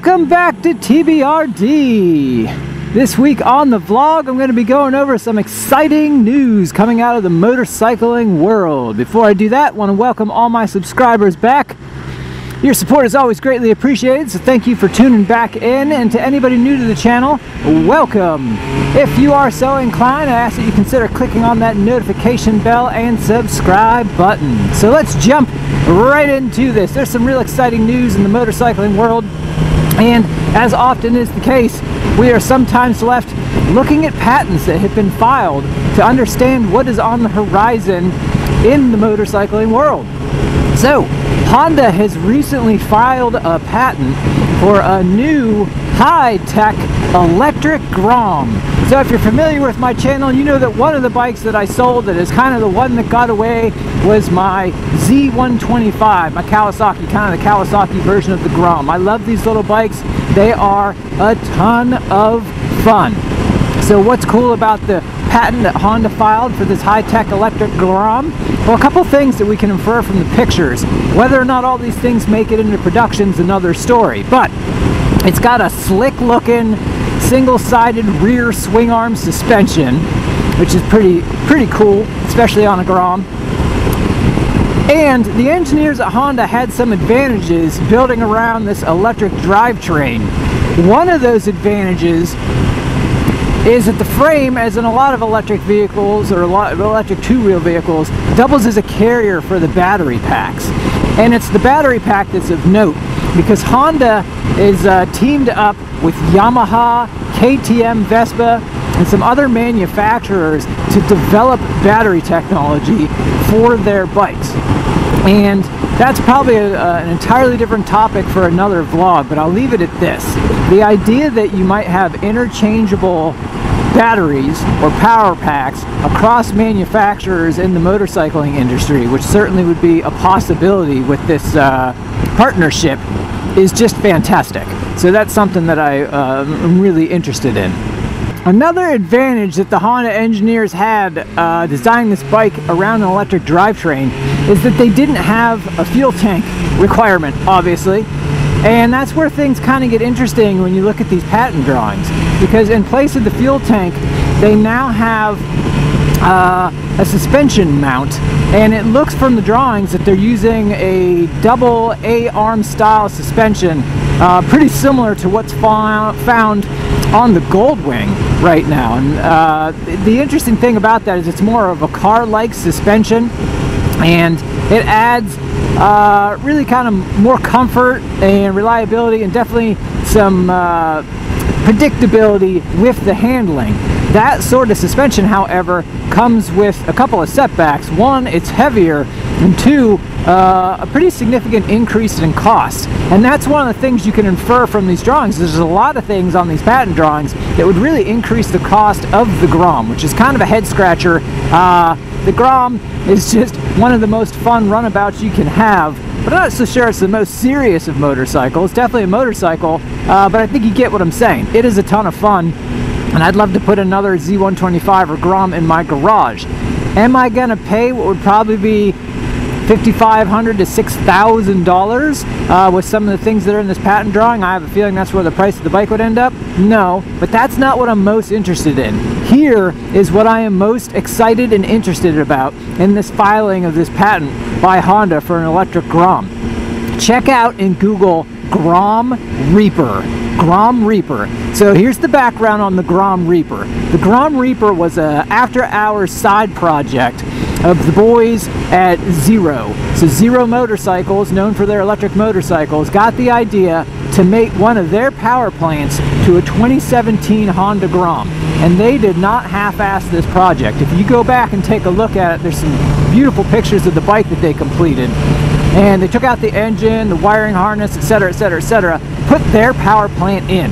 Welcome back to TBRD. This week on the vlog, I'm going to be going over some exciting news coming out of the motorcycling world. Before I do that, I want to welcome all my subscribers back. Your support is always greatly appreciated, so thank you for tuning back in. And to anybody new to the channel, welcome. If you are so inclined, I ask that you consider clicking on that notification bell and subscribe button. So let's jump right into this. There's some real exciting news in the motorcycling world. And as often is the case, we are sometimes left looking at patents that have been filed to understand what is on the horizon in the motorcycling world. So, Honda has recently filed a patent for a new high-tech electric Grom. So if you're familiar with my channel, you know that one of the bikes that I sold that is kind of the one that got away was my Z125, my Kawasaki, kind of the Kawasaki version of the Grom. I love these little bikes. They are a ton of fun. So what's cool about the patent that Honda filed for this high-tech electric Grom? Well, a couple things that we can infer from the pictures. Whether or not all these things make it into production is another story, but it's got a slick-looking single-sided rear swing arm suspension, which is pretty pretty cool, especially on a Grom. And the engineers at Honda had some advantages building around this electric drivetrain. One of those advantages is that the frame, as in a lot of electric vehicles or a lot of electric two-wheel vehicles, doubles as a carrier for the battery packs. And it's the battery pack that's of note because Honda is uh, teamed up with Yamaha, KTM, Vespa, and some other manufacturers to develop battery technology for their bikes. And that's probably a, an entirely different topic for another vlog, but I'll leave it at this. The idea that you might have interchangeable batteries or power packs across manufacturers in the motorcycling industry, which certainly would be a possibility with this uh, partnership, is just fantastic. So that's something that I uh, am really interested in. Another advantage that the Honda engineers had uh, designing this bike around an electric drivetrain is that they didn't have a fuel tank requirement, obviously. And that's where things kind of get interesting when you look at these patent drawings. Because in place of the fuel tank, they now have uh, a suspension mount. And it looks from the drawings that they're using a double A-arm style suspension uh, pretty similar to what's found on the Goldwing right now. And uh, the interesting thing about that is it's more of a car-like suspension. And it adds uh, really kind of more comfort and reliability and definitely some uh, predictability with the handling. That sort of suspension, however, comes with a couple of setbacks. One, it's heavier, and two, uh, a pretty significant increase in cost. And that's one of the things you can infer from these drawings. There's a lot of things on these patent drawings that would really increase the cost of the Grom, which is kind of a head scratcher. Uh, the Grom is just one of the most fun runabouts you can have but I'm not so sure it's the most serious of motorcycles. Definitely a motorcycle, uh, but I think you get what I'm saying. It is a ton of fun, and I'd love to put another Z125 or Grom in my garage. Am I gonna pay what would probably be 5,500 to $6,000 uh, with some of the things that are in this patent drawing. I have a feeling that's where the price of the bike would end up. No, but that's not what I'm most interested in. Here is what I am most excited and interested about in this filing of this patent by Honda for an electric Grom. Check out in Google Grom Reaper. Grom Reaper. So here's the background on the Grom Reaper. The Grom Reaper was a after-hours side project of the boys at Zero. So Zero Motorcycles, known for their electric motorcycles, got the idea to make one of their power plants to a 2017 Honda Grom. And they did not half-ass this project. If you go back and take a look at it, there's some beautiful pictures of the bike that they completed. And they took out the engine, the wiring harness, etc., etc., etc., put their power plant in.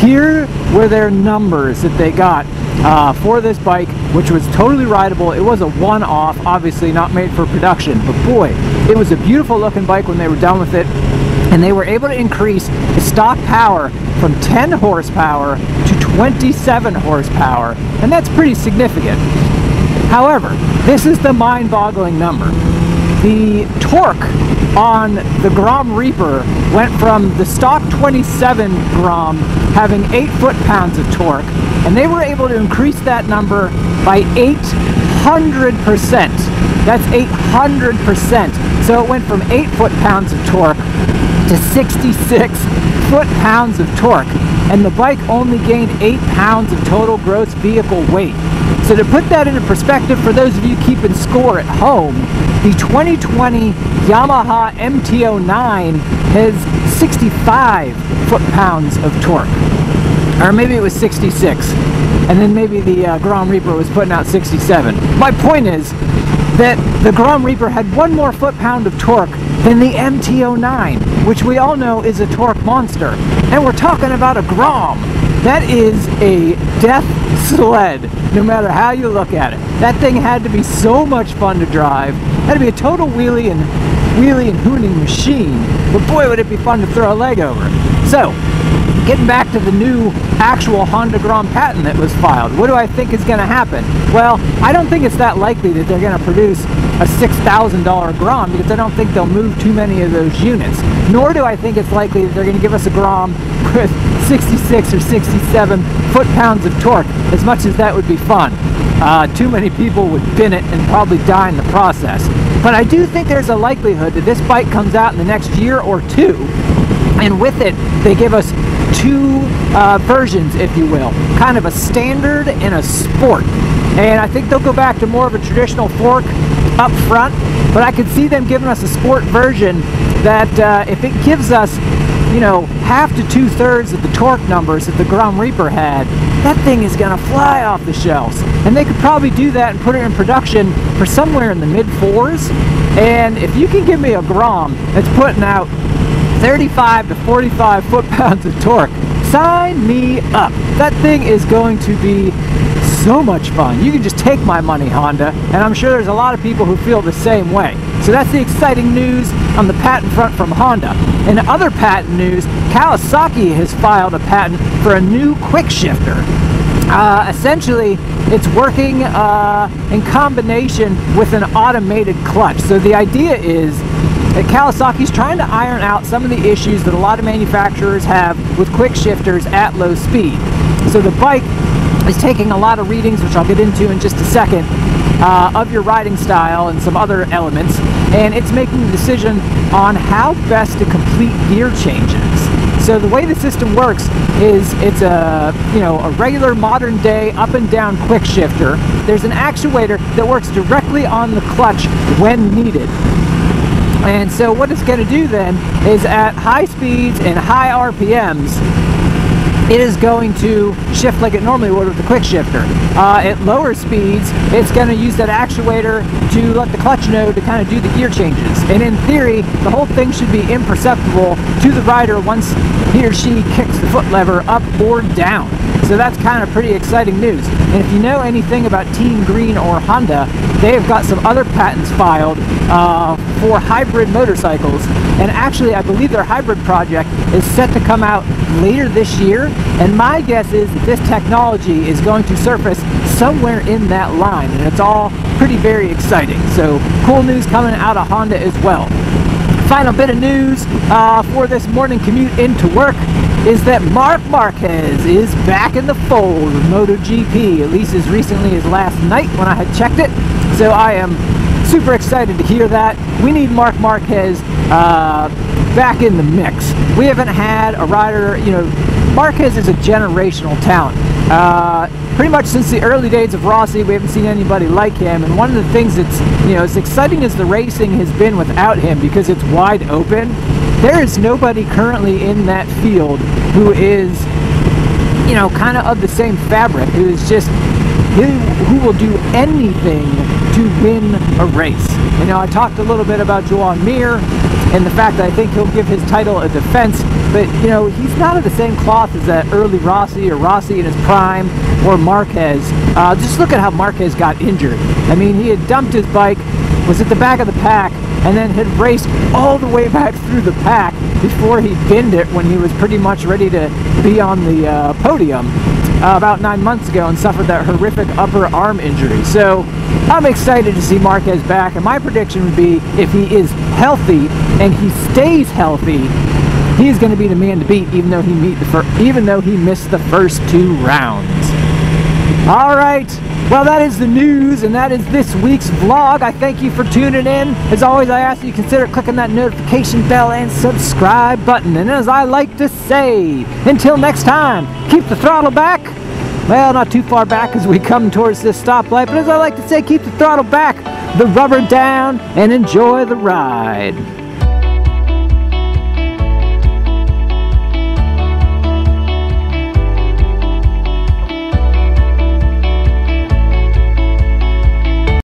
Here were their numbers that they got uh, for this bike, which was totally rideable. It was a one-off, obviously not made for production, but boy, it was a beautiful looking bike when they were done with it. And they were able to increase the stock power from 10 horsepower to 27 horsepower, and that's pretty significant. However, this is the mind-boggling number. The torque on the Grom Reaper went from the stock 27 Grom having 8 foot-pounds of torque, and they were able to increase that number by 800%. That's 800%. So it went from 8 foot-pounds of torque to 66 foot-pounds of torque, and the bike only gained 8 pounds of total gross vehicle weight. So to put that into perspective for those of you keeping score at home, the 2020 Yamaha MT-09 has 65 foot-pounds of torque. Or maybe it was 66. And then maybe the uh, Grom Reaper was putting out 67. My point is that the Grom Reaper had one more foot-pound of torque than the MT-09, which we all know is a torque monster. And we're talking about a Grom. That is a death sled, no matter how you look at it. That thing had to be so much fun to drive. It had to be a total wheelie and wheelie and hooning machine. But boy, would it be fun to throw a leg over. So, getting back to the new actual Honda Grom patent that was filed, what do I think is going to happen? Well, I don't think it's that likely that they're going to produce a $6,000 Grom because I don't think they'll move too many of those units. Nor do I think it's likely that they're going to give us a Grom with 66 or 67 foot-pounds of torque, as much as that would be fun. Uh, too many people would bin it and probably die in the process. But I do think there's a likelihood that this bike comes out in the next year or two, and with it, they give us two uh, versions, if you will, kind of a standard and a sport. And I think they'll go back to more of a traditional fork up front, but I could see them giving us a sport version that uh, if it gives us you know, half to two-thirds of the torque numbers that the Grom Reaper had, that thing is going to fly off the shelves. And they could probably do that and put it in production for somewhere in the mid-fours. And if you can give me a Grom that's putting out 35 to 45 foot-pounds of torque, sign me up. That thing is going to be so much fun. You can just take my money, Honda, and I'm sure there's a lot of people who feel the same way. So that's the exciting news on the patent front from Honda. In other patent news, Kawasaki has filed a patent for a new quick shifter. Uh, essentially, it's working uh, in combination with an automated clutch. So the idea is that Kawasaki's trying to iron out some of the issues that a lot of manufacturers have with quick shifters at low speed. So the bike is taking a lot of readings, which I'll get into in just a second, uh, of your riding style and some other elements, and it's making the decision on how best to complete gear changes. So the way the system works is it's a you know a regular modern day up and down quick shifter. There's an actuator that works directly on the clutch when needed. And so what it's going to do then is at high speeds and high RPMs, it is going to shift like it normally would with the quick shifter. Uh, at lower speeds, it's going to use that actuator to let the clutch know to kind of do the gear changes. And in theory, the whole thing should be imperceptible to the rider once he or she kicks the foot lever up or down. So that's kind of pretty exciting news. And if you know anything about Team Green or Honda, they have got some other patents filed uh, for hybrid motorcycles. And actually, I believe their hybrid project is set to come out later this year. And my guess is that this technology is going to surface somewhere in that line. And it's all pretty very exciting. So cool news coming out of Honda as well. Final bit of news uh, for this morning commute into work is that Marc Marquez is back in the fold of MotoGP, at least as recently as last night when I had checked it. So I am super excited to hear that. We need Marc Marquez uh, back in the mix. We haven't had a rider, you know, Marquez is a generational talent. Uh, pretty much since the early days of Rossi, we haven't seen anybody like him. And one of the things that's, you know, as exciting as the racing has been without him because it's wide open, there is nobody currently in that field who is, you know, kind of of the same fabric, who is just, who, who will do anything to win a race. You know, I talked a little bit about Joan Mir and the fact that I think he'll give his title a defense, but you know, he's not of the same cloth as that early Rossi or Rossi in his prime or Marquez. Uh, just look at how Marquez got injured. I mean, he had dumped his bike, was at the back of the pack, and then had raced all the way back through the pack before he binned it when he was pretty much ready to be on the uh, podium. Uh, about nine months ago and suffered that horrific upper arm injury. So I'm excited to see Marquez back, and my prediction would be if he is healthy and he stays healthy, he's going to be the man to beat, even though he meet the even though he missed the first two rounds. All right. Well, that is the news, and that is this week's vlog. I thank you for tuning in. As always, I ask you consider clicking that notification bell and subscribe button. And as I like to say, until next time, keep the throttle back. Well, not too far back as we come towards this stoplight, but as I like to say, keep the throttle back, the rubber down, and enjoy the ride.